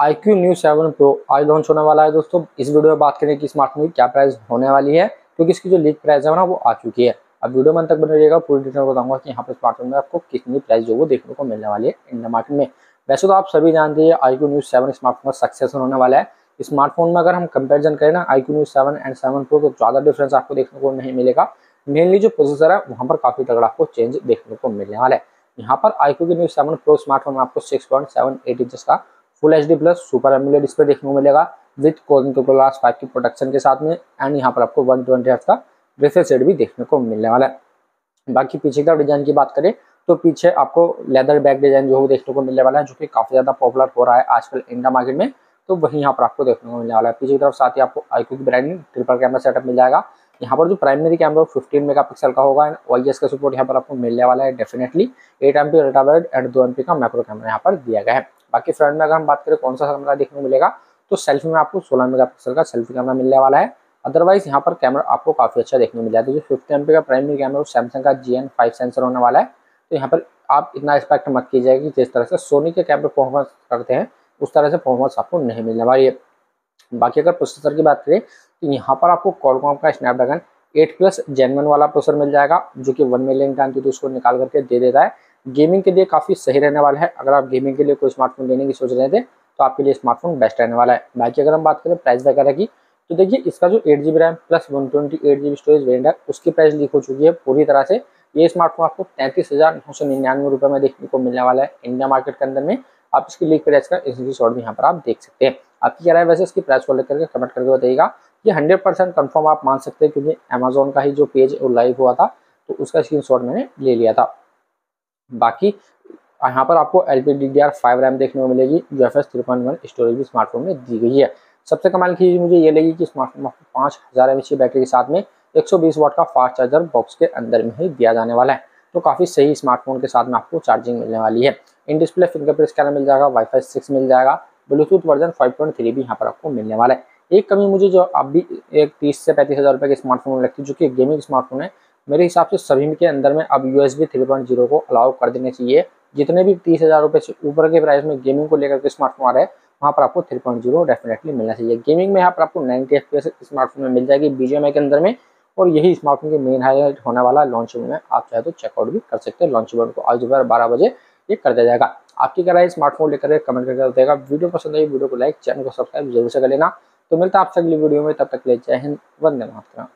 I Q neo seven pro आज launch होने वाला है दोस्तों। इस वीडियो में बात करें कि स्मार्टफ़ोन की क्या प्राइस होने वाली है, क्योंकि इसकी जो लीक प्राइस है ना, वो आ चुकी है। अब वीडियो में तक बने रहिएगा, पूरी डिटेल बताऊँगा कि यहाँ पर स्मार्टफ़ोन में आपको कितनी प्राइस जो वो देखने को मिलने वाली है इंडिया मार्केट में। वैसे तो आप सभी जानते हैं iQOO neo seven smartphone का सक्सेसफुल होने वाला है। स्मार्टफ़ोन में अगर हम कंपेरिजन करें ना iQOO neo seven and seven pro तो ज़्यादा डिफरेंस आपको देखने को नहीं मिलेगा। मेनली जो प्रोसेसर है, वहाँ पर काफ़ी तगड़ा आपको चेंज देखने को मिलने वाला है। यहाँ पर iQOO neo seven pro smartphone में आपको six point seven eight inches का full H D plus super AMOLED display देखने को मिलेगा विथ कोजन फाइव की प्रोटेक्शन के साथ में एंड यहाँ पर आपको वन ट्वेंटी का रिफ्रेश रेट भी देखने को मिलने वाला है। बाकी पीछे का डिज़ाइन की बात करें तो पीछे आपको लेदर बैग डिज़ाइन जो है देखने को मिलने वाला है, जो कि काफ़ी ज़्यादा पॉपुलर हो रहा है आजकल इंडिया मार्केट में। तो वही यहाँ पर आपको देखने को मिलने वाला है। पीछे की तरफ़ साथ ही आपको आईक्यू की ब्रांडिंग ट्रिपल कैमरा सेटअप मिल जाएगा। यहाँ पर जो प्राइमरी कैमरा 15 मेगापिक्सल का होगा एंड वाई का सपोर्ट यहाँ पर आपको मिलने वाला है definitely eight M P ultra and दो एम का माइक्रो कैमरा यहाँ पर दिया गया है। बाकी फ्रंट में अगर हम बात करें कौन सा कैमरा देखने को मिलेगा तो सेल्फी में आपको सोलह मेगा का सेल्फी कैमरा मिलने वाला है। अदरवाइज़ यहाँ पर कैमरा आपको काफ़ी अच्छा देखने को मिल जाता है जो फिफ्टी एम का प्राइमरी कैमरा सैमसंग का जी एन फाइव सेंसर होने वाला है। तो यहाँ पर आप इतना एक्सपेक्ट मत कीजिए कि जिस तरह से सोनी के कैमरे परफॉर्मेंस करते हैं, उस तरह से परफॉर्मेंस आपको नहीं मिलने वाली है। बाकी अगर प्रोसेसर की बात करें तो यहाँ पर आपको कॉलकॉम का Snapdragon eight plus gen one वाला प्रोसेसर मिल जाएगा, जो कि वन मिलियन का की तो उसको निकाल करके दे देता है। गेमिंग के लिए काफ़ी सही रहने वाला है। अगर आप गेमिंग के लिए कोई स्मार्टफ़ोन लेने की सोच रहे थे तो आपके लिए स्मार्टफ़ोन बेस्ट रहने वाला है। बाकी अगर हम बात करें प्राइस वगैरह की तो देखिए इसका जो eight G RAM plus one twenty eight G storage variant है, उसकी प्राइस लीक हो चुकी है पूरी तरह से। ये स्मार्टफ़ोन आपको तैंतीस हज़ार नौ सौ निन्यानवे रुपये में देखने को मिलने वाला है इंडिया मार्केट के अंदर में। आप इसकी लीक प्राइस का स्क्रीन शॉट भी यहाँ पर आप देख सकते हैं। आपकी क्या राय वैसे इसकी प्राइस को लेकर कमेंट करके बताइएगा। ये हंड्रेड परसेंट कन्फर्म आप मान सकते हैं, क्योंकि अमेजोन का ही जो पेज लाइव हुआ था तो उसका स्क्रीन मैंने ले लिया था। बाकी, यहाँ पर आपको L P D D R five RAM देखने को मिलेगी, जो F S three point one storage भी स्मार्टफ़ोन में दी गई है। सबसे कमाल की चीज़ मुझे ये लगी कि स्मार्टफ़ोन आपको पाँच हज़ार एम बैटरी के साथ में एक सौ बीस वाट का फास्ट चार्जर बॉक्स के अंदर में ही दिया जाने वाला है। तो काफ़ी सही स्मार्टफ़ोन के साथ में आपको चार्जिंग मिलने वाली है। इन डिस्प्ले फिंगरप्रिंट स्कैनर मिल जाएगा वाईफाई सिक्स मिल जाएगा Bluetooth version five point three भी यहाँ पर आपको मिलने वाला है। एक कमी मुझे जो अभी एक तीस से पैंतीस हज़ार रुपये के स्मार्टफ़ोन लगती है, जो कि गेमिंग स्मार्टफ़ोन है मेरे हिसाब से सभी के अंदर में अब यू एस बी ज़ीरो को अलाउ कर देना चाहिए। जितने भी तीस हज़ार रुपये से ऊपर के प्राइस में गेमिंग को लेकर के स्मार्टफ़ोन आ रहे हैं, वहाँ पर आपको थ्री पॉइंट ज़ीरो डेफिनेटली मिलना चाहिए। गेमिंग में यहाँ पर आपको नाइनटी एफ़ स्मार्टफ़ोन में मिल जाएगी बीजेएमआई के अंदर में, और यही स्मार्टफ़ोन के मेन हाईलाइट होने वाला लॉन्च में। आप चाहे तो चेकआउट भी कर सकते हैं लॉन्च इवेंट को। आज दोपहर बारह बजे ये कर दिया जाएगा। आपकी क्या राय स्मार्टफ़ोन लेकर कमेंट करके बताएगा वीडियो पसंद आई वीडियो को लाइक चैनल को सब्सक्राइब ज़रूर से कर लेना। तो मिलता है आपसे अगली वीडियो में। तब तक ले जय हिंद, वंदे मातरम।